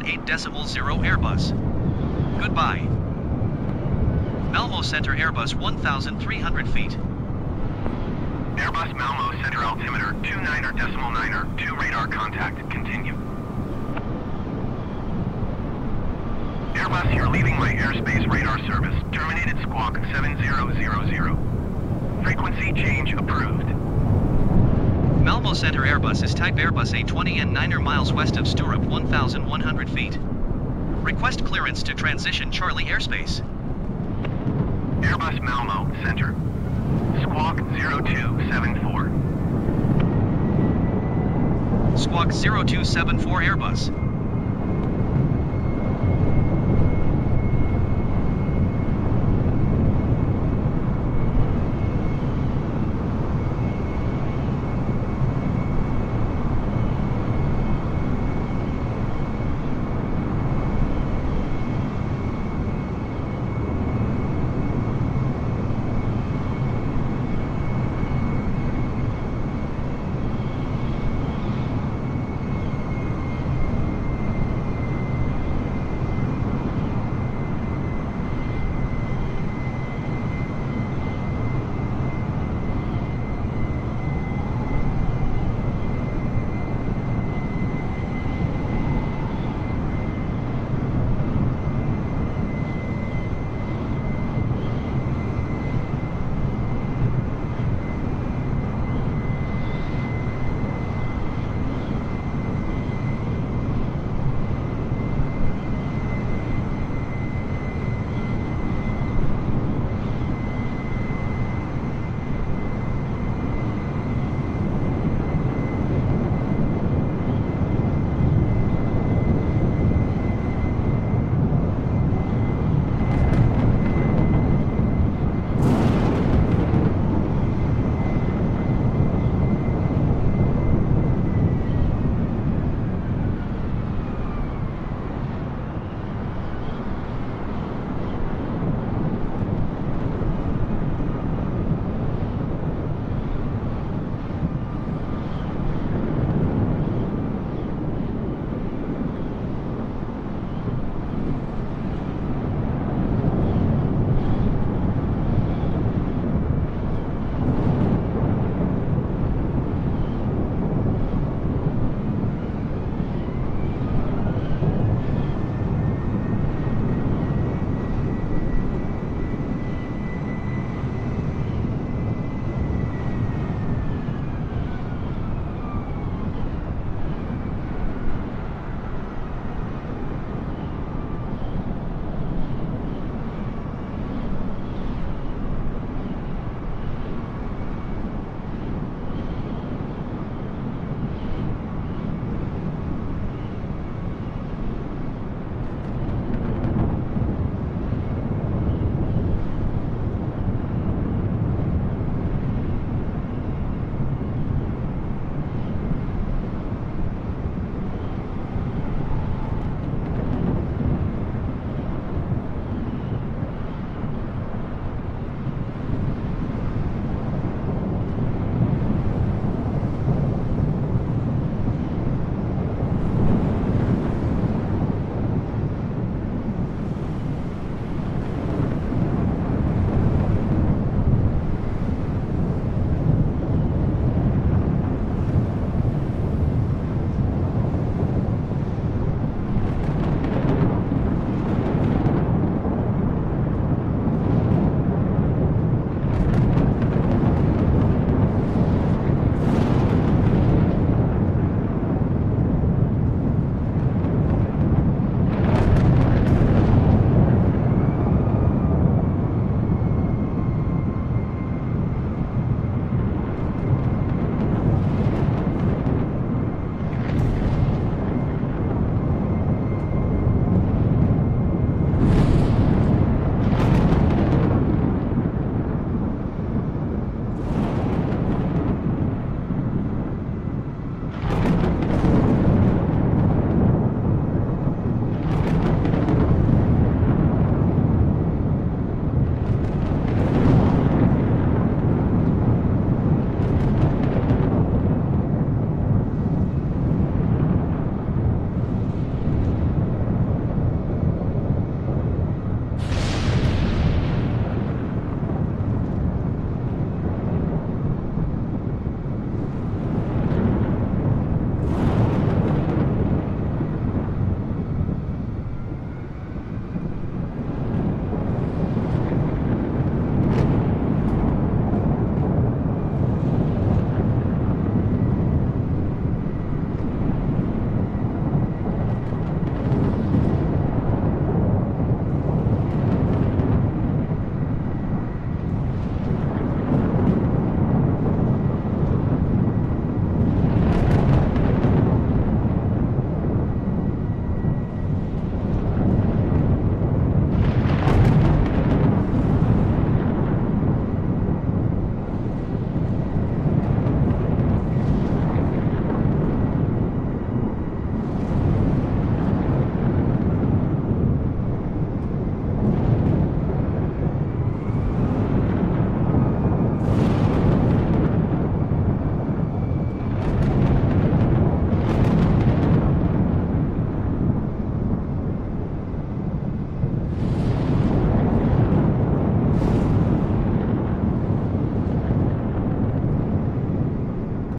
118 decimal zero Airbus. Goodbye. Malmo Center Airbus 1,300 feet. Airbus Malmo Center altimeter 29er decimal niner, 2 radar contact, continue. Airbus, you're leaving my airspace radar service. Terminated squawk 7000. Frequency change approved. Malmo Center Airbus is type Airbus A20 and 9er miles west of Sturup 1,100 feet. Request clearance to transition Charlie airspace. Airbus Malmo Center. Squawk 0274. Squawk 0274 Airbus.